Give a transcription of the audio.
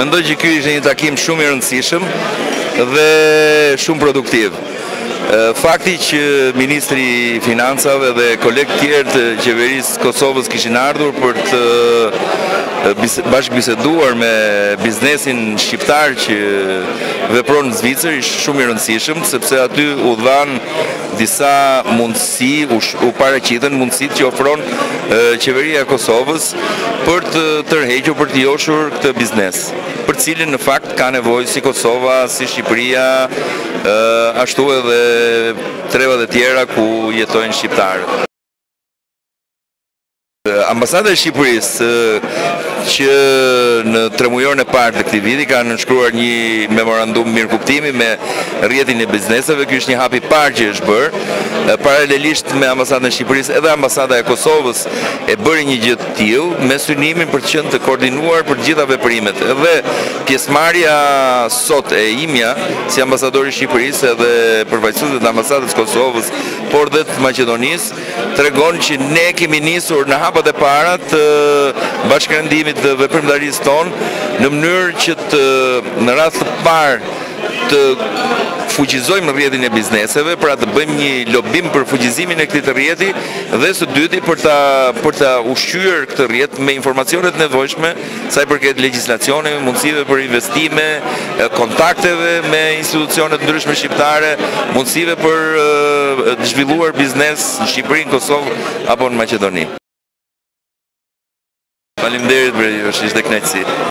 Mendoj që ky ishte një takim shumë i rëndësishëm dhe shumë produktiv. Fakti që ministri i Financave dhe kolegë tjerë të qeverisë së Kosovës kishin ardhur për të bashkëbiseduar me biznesin shqiptar që vepron në Zvicër ishte shumë i rëndësishëm, sepse aty u dhanë disa mundësi, u paraqitën mundësitë që ofron qeveria e Kosovës për të tërhequr, për të joshur këtë biznes. për të cilin në fakt ka nevojë si Kosova, si Shqipëria, ashtu edhe trevat e tjera ku jetojnë shqiptarët. Ambasada e Shqipërisë që në tremujorin e parë të këtij viti ka nënshkruar një memorandum mirëkuptimi me rrjetin e bizneseve. Ky është një hap i parë që është bërë. Paralelisht me Ambasadën e Shqipërisë edhe Ambasada e Kosovës e bëri një gjë tillë, me synimin për të qenë të koordinuar për të gjitha veprimet. Edhe pjesëmarrja sot e imja si ambasador i Shqipërisë edhe përfaqësuesit të ambasadës së Kosovës, por dhe të Maqedonisë, tregon që ne kemi nisur në hapat e para të bashkërendimit të veprimtarisë tonë në mënyrë që të në radhë të parë të fuqizojmë rrjetin e bizneseve, pra të bëjmë një lobim për fuqizimin e këtij të rrjeti dhe së dyti për ta për ta ushqyer këtë rrjet me informacione të nevojshme sa i përket legjislacioneve, mundësive për investime, kontakteve me institucione të ndryshme shqiptare, mundësive për të zhvilluar biznes në Shqipëri, në Kosovë apo në Maqedoni. Faleminderit për ju, është ishte kënaqësi.